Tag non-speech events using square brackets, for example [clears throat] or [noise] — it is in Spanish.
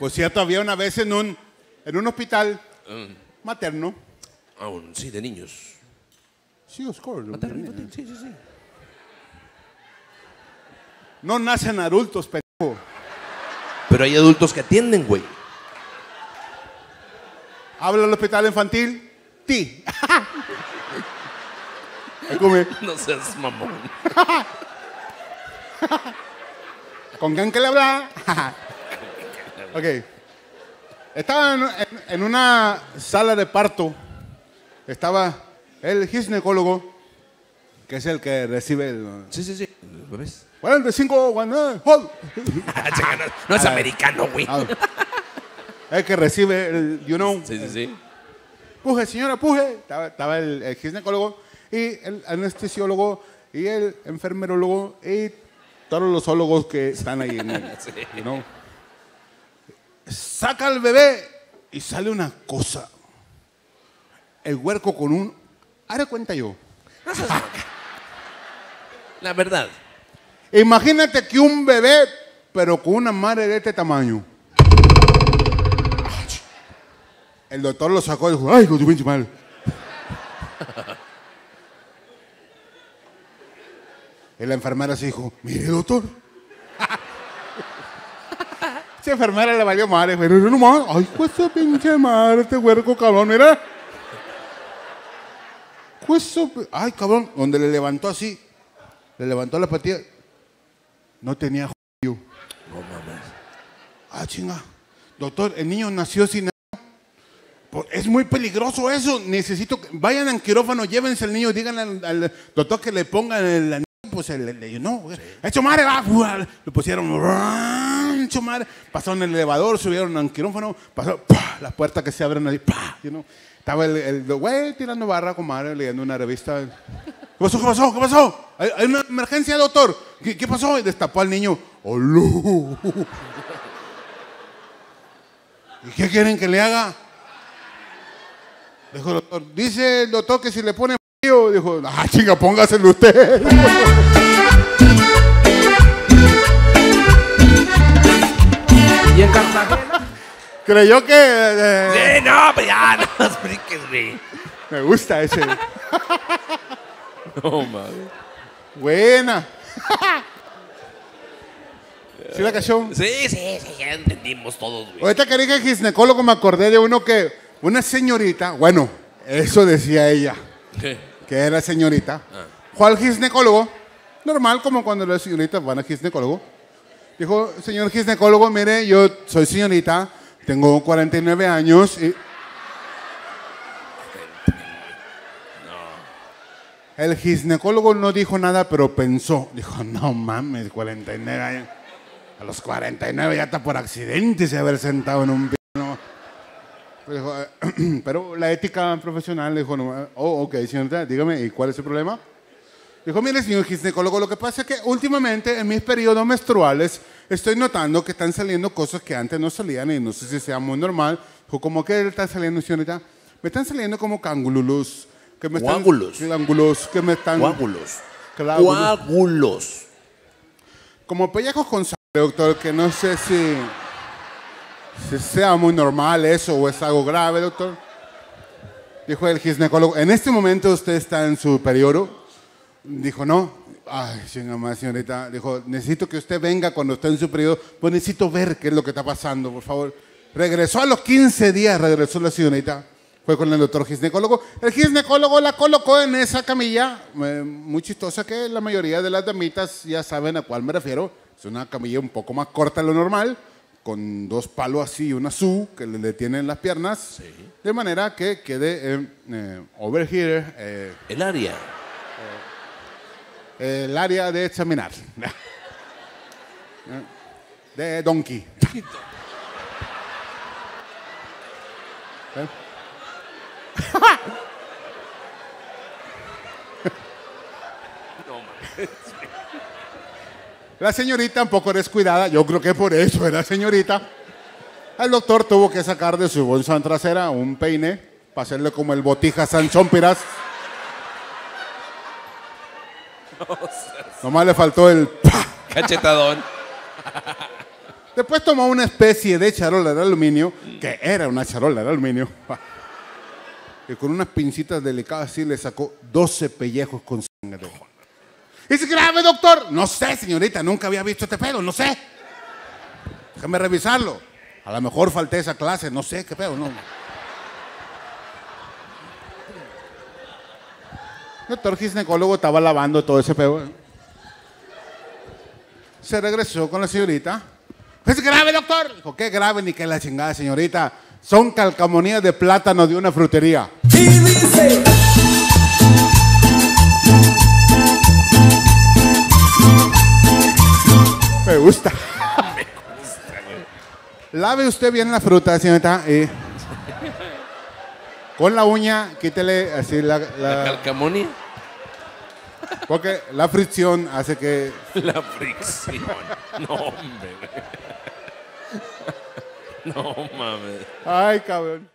Pues cierto, había una vez en un, en un hospital Mm. materno. Aún, sí, de niños. Sí, course. Materno, infantil, sí, sí, sí. No nacen adultos, pendejo. Pero hay adultos que atienden, güey. Habla el hospital infantil. Ti. Ahí [laughs] come. No seas mamón. [laughs] ¿Con quién que le habla? [laughs] ok. Estaba en, en- en una sala de parto. Estaba el ginecólogo, que es el que recibe el... Sí, sí, sí. ¿Lo ves? 45, one, hold. [laughs] No es americano, güey. Ah, El que recibe el, you know. Sí, sí, sí. Puje, señora, puje. Estaba, estaba el, el ginecólogo y el anestesiólogo y el enfermerólogo y todos los ólogos que están ahí en el, [laughs] Sí. you know. Saca al bebé y sale una cosa. El huerco con un... Haré cuenta yo. La verdad. Imagínate que un bebé, pero con una madre de este tamaño. El doctor lo sacó y dijo, ay, tu pinche madre. Y la enfermera se dijo, mire, doctor. Esa enfermera le valió madre, pero no más. Ay, pues esa pinche madre, este huerco cabrón, mira. Pues eso, ay, cabrón, donde le levantó así, le levantó la patilla, no tenía jodido. No mames. Ah, chinga. Doctor, el niño nació sin Es muy peligroso eso. Necesito que vayan al quirófano, llévense al niño, díganle al, al doctor que le pongan el anillo. Pues el- no, hecho madre, va. Le pusieron. Hecho madre. Pasaron el elevador, subieron al quirófano, pasó, las puertas que se abren ahí, ¡pah! you know. Estaba el, güey tirando barra con madre, leyendo una revista. ¿Qué pasó? ¿Qué pasó? ¿Qué pasó? Hay, una emergencia, doctor. ¿Qué, qué pasó? Y destapó al niño. ¡Olú! [laughs] ¿Y qué quieren que le haga? Dijo el doctor, dice el doctor que si le pone frío, dijo, ah, chinga, póngaselo usted. [laughs] Creyó que eh, Sí, no, pues ya, [laughs] no expliques, güey. me gusta ese. No mames. Buena. ¿Sí la cachó? Sí, sí, sí, ya entendimos todos, güey. Ahorita que dije ginecólogo me acordé de uno que, una señorita, bueno, eso decía ella, que era señorita, fue al ginecólogo, normal como cuando las señoritas van al ginecólogo. Dijo, señor ginecólogo, mire, yo soy señorita, tengo 49 años y... El ginecólogo no dijo nada, pero pensó. Dijo, no mames, 49 años. A los 49 ya está por accidente se haber sentado en un dijo, eh, [clears throat] pero la ética profesional dijo, no, oh, ok, señorita, dígame, ¿y cuál es el problema? Dijo, mire, señor ginecólogo, lo que pasa es que últimamente en mis periodos menstruales estoy notando que están saliendo cosas que antes no salían y no sé si sea muy normal. Dijo, ¿cómo que está saliendo, señorita? Me están saliendo como cángulos. Que me están, Coágulos. Que me están... Coágulos. Coágulos. Coágulos. Como pellejos con sangre, doctor, que no sé si, si sea muy normal eso o es algo grave, doctor. Dijo el ginecólogo, en este momento usted está en su periodo. Dijo, no. Ay, chinga más, señorita. Dijo, necesito que usted venga cuando esté en su periodo. Pues necesito ver qué es lo que está pasando, por favor. Regresó a los 15 días, regresó la señorita. Fue con el doctor ginecólogo. El ginecólogo la colocó en esa camilla, eh, muy chistosa que la mayoría de las damitas ya saben a cuál me refiero. Es una camilla un poco más corta de lo normal, con dos palos así y una su que le detienen las piernas, de manera que quede eh, eh, over here eh, El área. El área de examinar. [laughs] De donkey. ¿Eh? [laughs] La señorita un poco descuidada, yo creo que por eso era señorita. El doctor tuvo que sacar de su bolsa trasera un peine para hacerle como el botija San Chompiras. Nomás le faltó el. Cachetadón. [laughs] Después tomó una especie de charola de aluminio, que era una charola de aluminio, y con unas pincitas delicadas así le sacó 12 pellejos con sangre. ¿Es grave, doctor? No sé, señorita, nunca había visto este pedo, no sé. Déjame revisarlo. A lo mejor falté esa clase, no sé qué pedo, no. Doctor ginecólogo estaba lavando todo ese pedo. Se regresó con la señorita. ¿Es grave, doctor? Dijo, ¿qué grave ni qué la chingada, señorita? Son calcamonías de plátano de una frutería. Y dice, Me gusta. [laughs] Lave usted bien la fruta, señorita. Y con la uña, quítele así la, la- Calcamonia. Porque la fricción hace que... La fricción. No, hombre. No mames. Ay, cabrón.